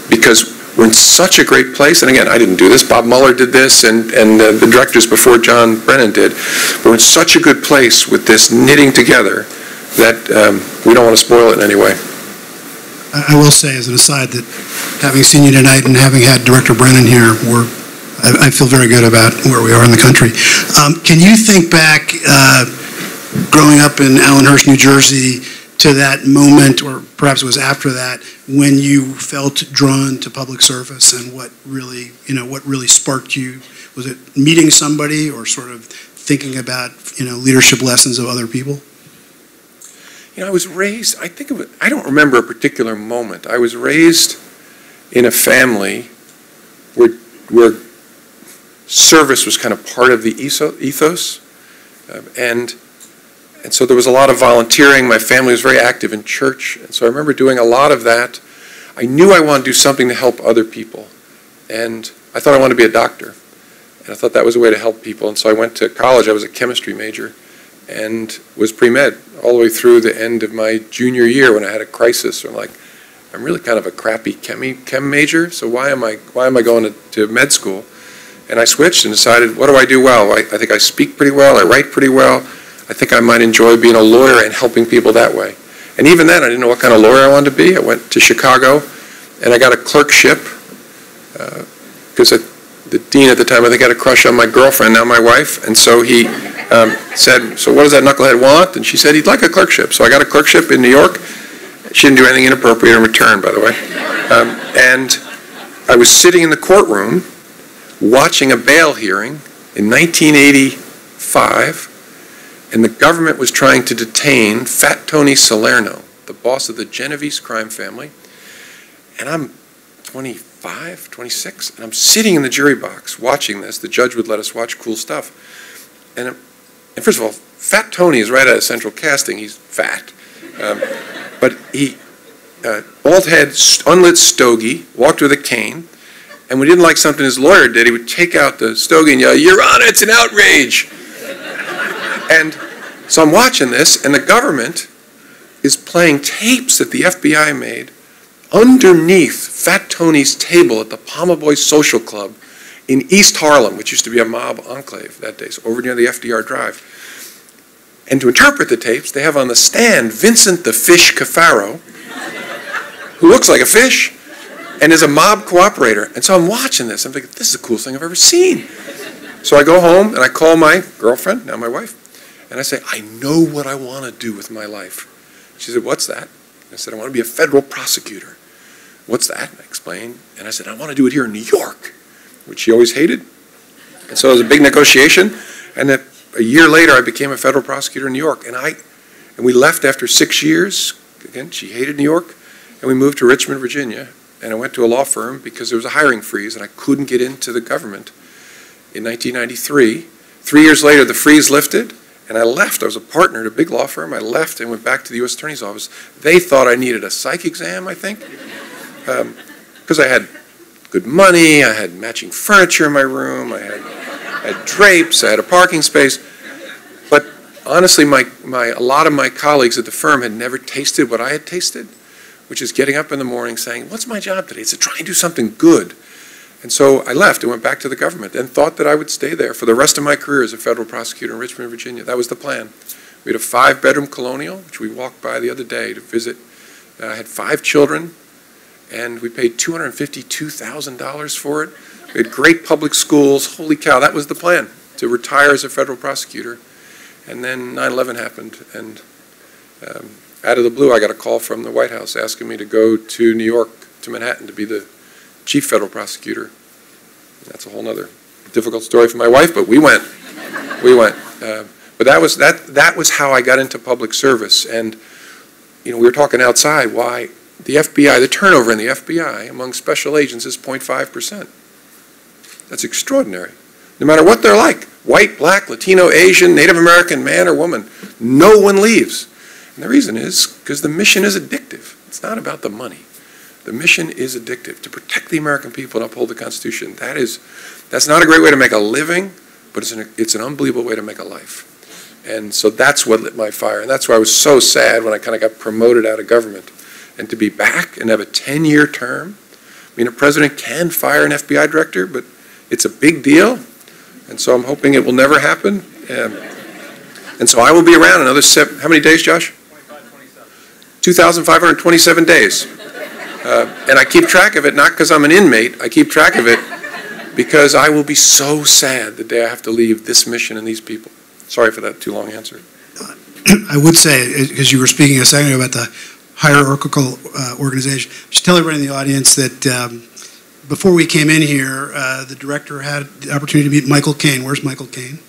Because we're in such a great place, and again, I didn't do this, Bob Mueller did this, and, and uh, the directors before John Brennan did. We're in such a good place with this knitting together that um, we don't want to spoil it in any way. I I will say as an aside that having seen you tonight and having had Director Brennan here, we're, I I feel very good about where we are in the country. Um, Can you think back, uh, growing up in Allenhurst, New Jersey, to that moment, or perhaps it was after that, when you felt drawn to public service and what really, you know, what really sparked you? Was it meeting somebody or sort of thinking about, you know, leadership lessons of other people? You know, I was raised, I think of it, I don't remember a particular moment. I was raised in a family where, where service was kind of part of the ethos. Um, And, and so there was a lot of volunteering. My family was very active in church. And so I remember doing a lot of that. I knew I wanted to do something to help other people. And I thought I wanted to be a doctor. And I thought that was a way to help people. And so I went to college. I was a chemistry major and was pre-med all the way through the end of my junior year when I had a crisis. I'm like, I'm really kind of a crappy chemi, chem major, so why am I, why am I going to, to med school? And I switched and decided, what do I do well? I, I think I speak pretty well, I write pretty well, I think I might enjoy being a lawyer and helping people that way. And even then, I didn't know what kind of lawyer I wanted to be. I went to Chicago and I got a clerkship, because the dean at the time, I think, had a crush on my girlfriend, now my wife, and so he um, said, so what does that knucklehead want? And she said, he'd like a clerkship. So I got a clerkship in New York. She didn't do anything inappropriate in return, by the way. Um, And I was sitting in the courtroom watching a bail hearing in 1985, and the government was trying to detain Fat Tony Salerno, the boss of the Genovese crime family. And I'm 25, 26, and I'm sitting in the jury box watching this. The judge would let us watch cool stuff. And, um, and first of all, Fat Tony is right out of central casting. He's fat. Um, but he, uh, bald head, unlit stogie, walked with a cane, and he didn't like something his lawyer did, he would take out the stogie and yell, Your Honor, it's an outrage. and so I'm watching this, and the government is playing tapes that the FBI made underneath Fat Tony's table at the Palma Boys Social Club in East Harlem, which used to be a mob enclave that day, so over near the FDR Drive. And to interpret the tapes, they have on the stand Vincent the Fish Cafaro, who looks like a fish and is a mob cooperator. And so I'm watching this. I'm thinking, this is the coolest thing I've ever seen. So I go home and I call my girlfriend, now my wife, and I say, I know what I want to do with my life. She said, What's that? I said, I want to be a federal prosecutor. What's that? I explained. And I said, I want to do it here in New York, which she always hated. And so it was a big negotiation. And a year later, I became a federal prosecutor in New York. And I, and we left after six years. Again, she hated New York. And we moved to Richmond, Virginia. And I went to a law firm because there was a hiring freeze and I couldn't get into the government in 1993. Three years later, the freeze lifted And I left. I was a partner at a big law firm. I left and went back to the U.S. Attorney's Office. They thought I needed a psych exam, I think, um, because I had good money, I had matching furniture in my room, I had, had drapes, I had a parking space. But honestly, my, my, a lot of my colleagues at the firm had never tasted what I had tasted, which is getting up in the morning saying, what's my job today? It's to try and do something good. And so I left and went back to the government and thought that I would stay there for the rest of my career as a federal prosecutor in Richmond, Virginia. That was the plan. We had a five-bedroom colonial, which we walked by the other day to visit. Uh, I had five children, and we paid $252,000 for it. We had great public schools. Holy cow, that was the plan, to retire as a federal prosecutor. And then 9/11 happened, and um, out of the blue, I got a call from the White House asking me to go to New York, to Manhattan, to be the chief federal prosecutor. That's a whole other difficult story for my wife, but we went. We went. Uh, but that was that. That was how I got into public service. And you know, we were talking outside. Why the FBI? The turnover in the FBI among special agents is 0.5 percent. That's extraordinary. No matter what they're like, white, black, Latino, Asian, Native American, man or woman, no one leaves. And the reason is because the mission is addictive. It's not about the money. The mission is addictive, to protect the American people and uphold the Constitution. That is, that's not a great way to make a living, but it's an, it's an unbelievable way to make a life. And so that's what lit my fire. And that's why I was so sad when I kind of got promoted out of government. And to be back and have a 10-year term, I mean, a president can fire an FBI director, but it's a big deal. And so I'm hoping it will never happen. And so I will be around another seven, how many days, Josh? 2,527 days. Uh, and I keep track of it, not because I'm an inmate, I keep track of it because I will be so sad the day I have to leave this mission and these people. Sorry for that too long answer. I would say, because you were speaking a second ago about the hierarchical uh, organization, just tell everybody in the audience that um, before we came in here, uh, the director had the opportunity to meet Michael Caine. Where's Michael Caine?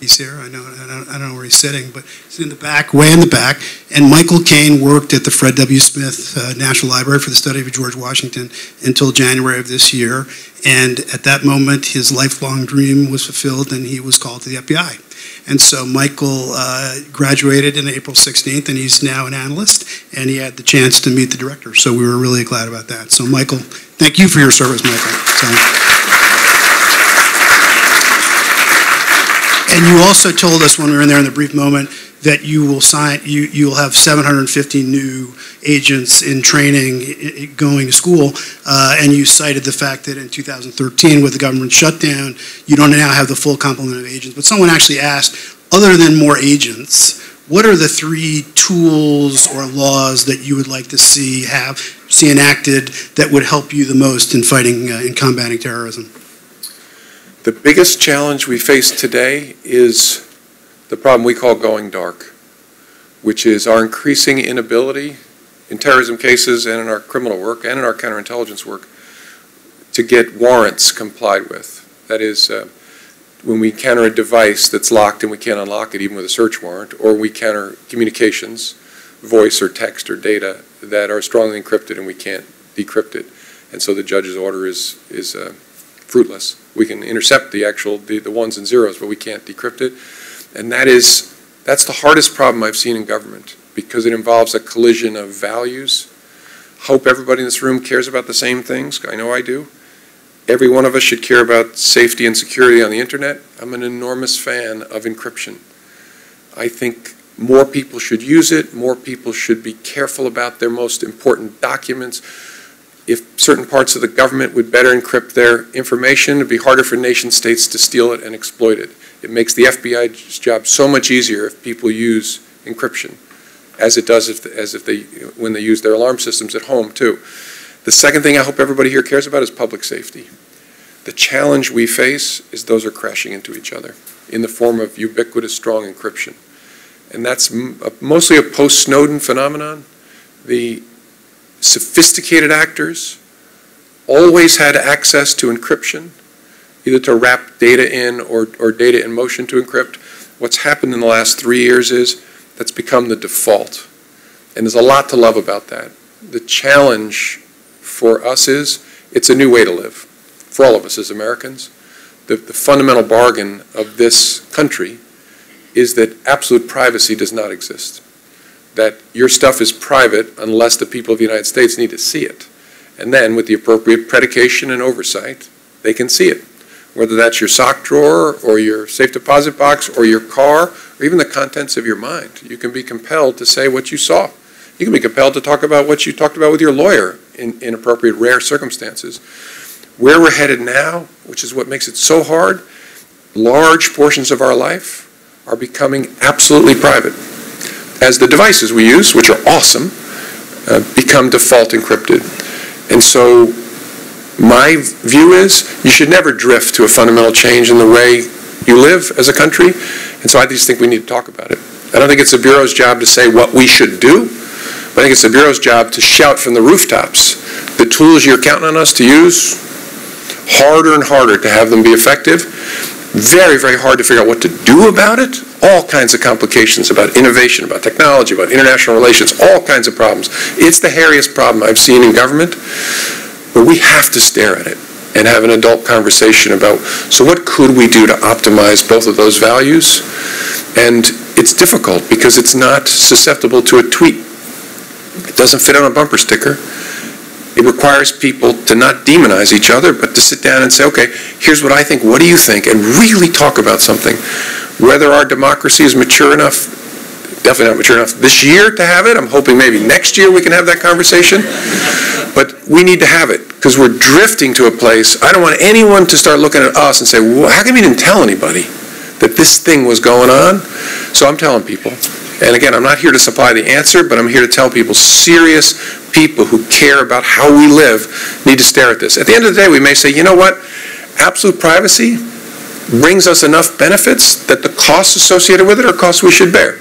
He's here. I know. I don't, I don't know where he's sitting, but he's in the back, way in the back. And Michael Caine worked at the Fred W. Smith uh, National Library for the study of George Washington until January of this year. And at that moment, his lifelong dream was fulfilled, and he was called to the FBI. And so Michael uh, graduated on April 16th, and he's now an analyst, and he had the chance to meet the director. So we were really glad about that. So Michael, thank you for your service, Michael. So. And you also told us when we were in there in the brief moment that you will sign, you, you will have 750 new agents in training going to school. Uh, and you cited the fact that in 2013 with the government shutdown, you don't now have the full complement of agents. But someone actually asked, other than more agents, what are the three tools or laws that you would like to see have, see enacted that would help you the most in fighting, uh, in combating terrorism? The biggest challenge we face today is the problem we call going dark, which is our increasing inability in terrorism cases and in our criminal work and in our counterintelligence work to get warrants complied with. That is, uh, when we encounter a device that's locked and we can't unlock it even with a search warrant, or we encounter communications, voice or text or data that are strongly encrypted and we can't decrypt it. And so the judge's order is, is uh, fruitless. We can intercept the actual, the, the ones and zeros, but we can't decrypt it. And that is, that's the hardest problem I've seen in government because it involves a collision of values. Hope everybody in this room cares about the same things. I know I do. Every one of us should care about safety and security on the internet. I'm an enormous fan of encryption. I think more people should use it. More people should be careful about their most important documents if certain parts of the government would better encrypt their information, it'd be harder for nation states to steal it and exploit it. It makes the FBI's job so much easier if people use encryption, as it does if, as if they, when they use their alarm systems at home too. The second thing I hope everybody here cares about is public safety. The challenge we face is those are crashing into each other in the form of ubiquitous strong encryption. And that's mostly a post-Snowden phenomenon. The sophisticated actors always had access to encryption, either to wrap data in or, or data in motion to encrypt. What's happened in the last three years is that's become the default. And there's a lot to love about that. The challenge for us is it's a new way to live for all of us as Americans. The, the fundamental bargain of this country is that absolute privacy does not exist. That your stuff is private unless the people of the United States need to see it. And then, with the appropriate predication and oversight, they can see it. Whether that's your sock drawer, or your safe deposit box, or your car, or even the contents of your mind. You can be compelled to say what you saw. You can be compelled to talk about what you talked about with your lawyer in, in appropriate, rare circumstances. Where we're headed now, which is what makes it so hard, large portions of our life are becoming absolutely private. As the devices we use, which are awesome, uh, become default encrypted. And so my view is you should never drift to a fundamental change in the way you live as a country. And so I just think we need to talk about it. I don't think it's the Bureau's job to say what we should do, but I think it's the Bureau's job to shout from the rooftops the tools you're counting on us to use, harder and harder to have them be effective very, very hard to figure out what to do about it. All kinds of complications about innovation, about technology, about international relations, all kinds of problems. It's the hairiest problem I've seen in government, but we have to stare at it and have an adult conversation about, so what could we do to optimize both of those values? And it's difficult because it's not susceptible to a tweet. It doesn't fit on a bumper sticker. It requires people to not demonize each other, but to sit down and say, okay, here's what I think, what do you think, and really talk about something. Whether our democracy is mature enough, definitely not mature enough this year to have it. I'm hoping maybe next year we can have that conversation. But we need to have it because we're drifting to a place. I don't want anyone to start looking at us and say, well, how come you didn't tell anybody that this thing was going on? So I'm telling people. And again, I'm not here to supply the answer, but I'm here to tell people serious people who care about how we live need to stare at this. At the end of the day, we may say, you know what? Absolute privacy brings us enough benefits that the costs associated with it are costs we should bear.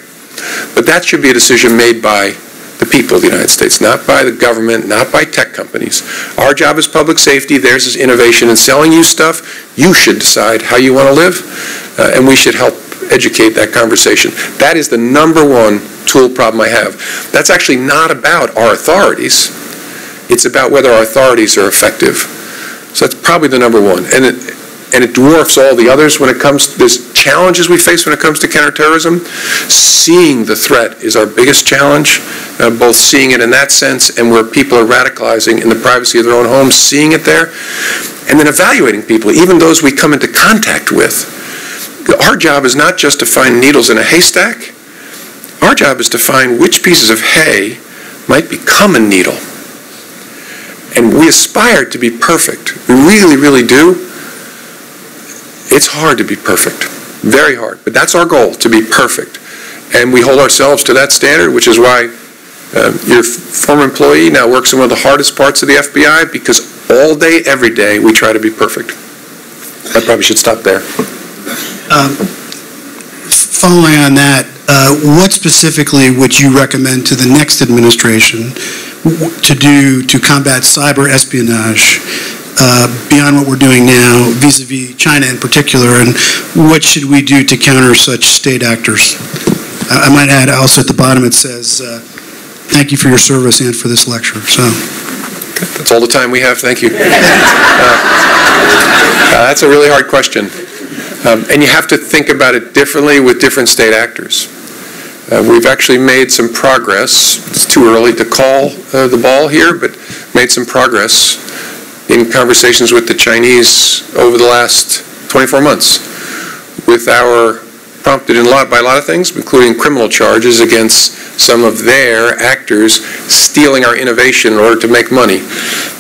But that should be a decision made by the people of the United States, not by the government, not by tech companies. Our job is public safety, theirs is innovation and selling you stuff. You should decide how you want to live, uh, and we should help educate that conversation. That is the number one tool problem I have. That's actually not about our authorities. It's about whether our authorities are effective. So that's probably the number one. And it, and it dwarfs all the others when it comes to there's challenges we face when it comes to counterterrorism. Seeing the threat is our biggest challenge, uh, both seeing it in that sense and where people are radicalizing in the privacy of their own homes, seeing it there, and then evaluating people, even those we come into contact with our job is not just to find needles in a haystack. Our job is to find which pieces of hay might become a needle. And we aspire to be perfect. We really, really do. It's hard to be perfect. Very hard. But that's our goal, to be perfect. And we hold ourselves to that standard, which is why uh, your former employee now works in one of the hardest parts of the FBI because all day, every day, we try to be perfect. I probably should stop there. Um, Following on that, uh, what specifically would you recommend to the next administration to do to combat cyber espionage uh, beyond what we're doing now vis-a-vis China in particular, and what should we do to counter such state actors? I I might add also at the bottom, it says, uh, "Thank you for your service and for this lecture." So, That's all the time we have, thank you. <laughs> Uh, uh, That's a really hard question. Um, and you have to think about it differently with different state actors. Uh, we've actually made some progress. It's too early to call uh, the ball here, but made some progress in conversations with the Chinese over the last 24 months with our prompted in a lot, by a lot of things, including criminal charges against some of their actors stealing our innovation in order to make money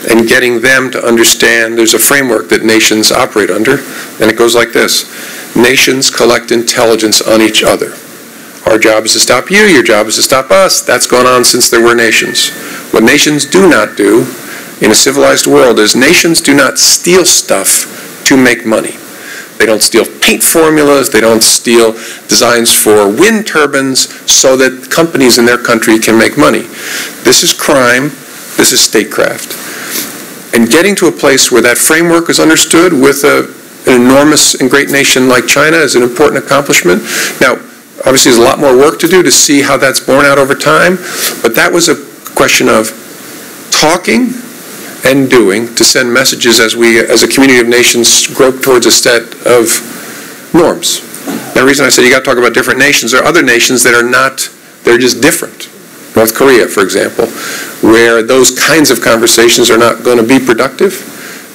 and getting them to understand there's a framework that nations operate under, and it goes like this. Nations collect intelligence on each other. Our job is to stop you, your job is to stop us. That's gone on since there were nations. What nations do not do in a civilized world is nations do not steal stuff to make money. They don't steal paint formulas. They don't steal designs for wind turbines so that companies in their country can make money. This is crime. This is statecraft. And getting to a place where that framework is understood with a, an enormous and great nation like China is an important accomplishment. Now, obviously, there's a lot more work to do to see how that's borne out over time, but that was a question of talking and doing to send messages as we, as a community of nations, grope towards a set of norms. The reason I said you got to talk about different nations, there are other nations that are not, they're just different. North Korea, for example, where those kinds of conversations are not going to be productive.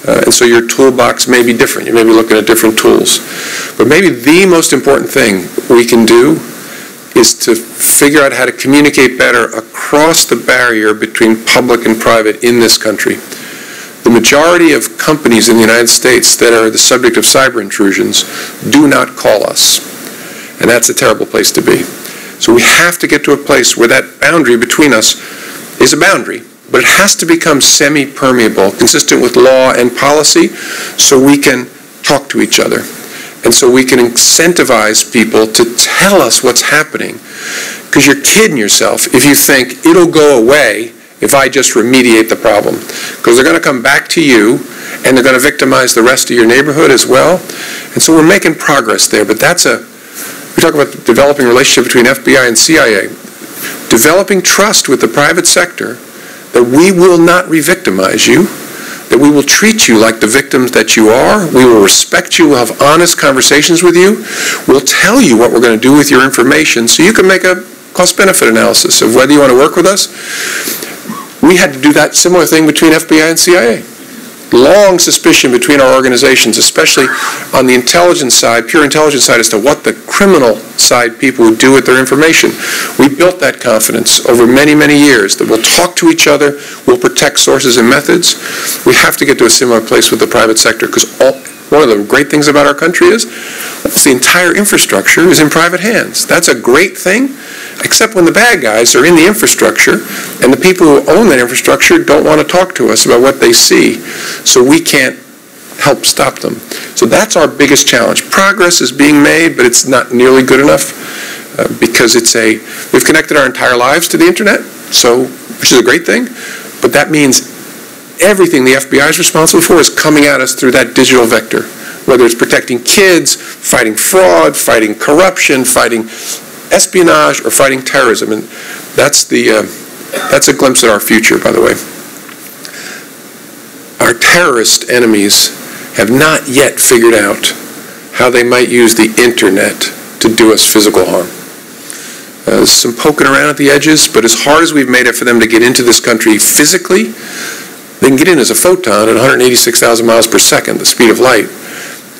Uh, and so your toolbox may be different. You may be looking at different tools. But maybe the most important thing we can do is to figure out how to communicate better across the barrier between public and private in this country. The majority of companies in the United States that are the subject of cyber intrusions do not call us. And that's a terrible place to be. So we have to get to a place where that boundary between us is a boundary, but it has to become semi-permeable, consistent with law and policy, so we can talk to each other. And so we can incentivize people to tell us what's happening. Because you're kidding yourself if you think it'll go away if I just remediate the problem. Because they're going to come back to you and they're going to victimize the rest of your neighborhood as well. And so we're making progress there, but that's a, we talk about developing a relationship between FBI and CIA. Developing trust with the private sector that we will not re-victimize you, that we will treat you like the victims that you are. We will respect you. We'll have honest conversations with you. We'll tell you what we're going to do with your information so you can make a cost-benefit analysis of whether you want to work with us. We had to do that similar thing between FBI and CIA. Long suspicion between our organizations, especially on the intelligence side, pure intelligence side, as to what the criminal side people would do with their information. We built that confidence over many, many years that we'll talk to each other, we'll protect sources and methods. We have to get to a similar place with the private sector because one of the great things about our country is the entire infrastructure is in private hands. That's a great thing, except when the bad guys are in the infrastructure and the people who own that infrastructure don't want to talk to us about what they see, so we can't help stop them. So that's our biggest challenge. Progress is being made, but it's not nearly good enough uh, because it's a, we've connected our entire lives to the internet, so, which is a great thing, but that means everything the FBI is responsible for is coming at us through that digital vector, whether it's protecting kids, fighting fraud, fighting corruption, fighting espionage, or fighting terrorism. And that's, the, uh, that's a glimpse at our future, by the way. Our terrorist enemies have not yet figured out how they might use the internet to do us physical harm. Uh, some poking around at the edges, but as hard as we've made it for them to get into this country physically, they can get in as a photon at 186,000 miles per second, the speed of light,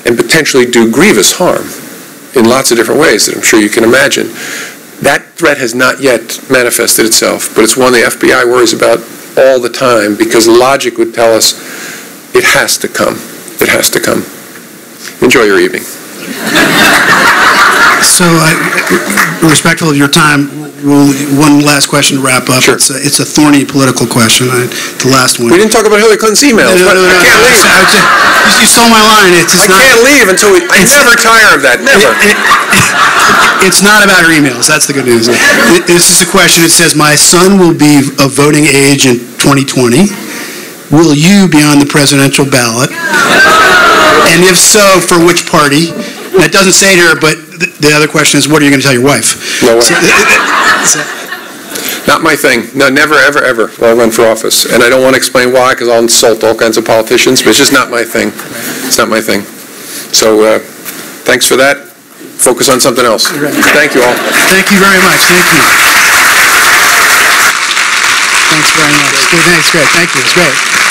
and potentially do grievous harm in lots of different ways that I'm sure you can imagine. That threat has not yet manifested itself, but it's one the FBI worries about all the time because logic would tell us it has to come. It has to come. Enjoy your evening. <laughs> So, I- respectful of your time, we'll- one last question to wrap up. Sure. It's a- It's a thorny political question, I- the last one. We didn't talk about Hillary Clinton's emails, No, but no, no, I can't leave. I just- You stole my line, it's I not... can't leave until we, I never tire of that, never. It- <laughs> it- It's not about her emails, that's the good news. It- This is a question, it says, "My son will be of voting age in 2020. Will you be on the presidential ballot? And if so, for which party?" That doesn't say here, but th- the other question is, what are you going to tell your wife? No way. So- so- Not my thing. No, never, ever, ever will I run for office. And I don't want to explain why, because I'll insult all kinds of politicians, but it's just not my thing. It's not my thing. So, uh, thanks for that. Focus on something else. Thank you all. Thank you very much, thank you. Thanks very much. Thanks, great, thank you, it's great.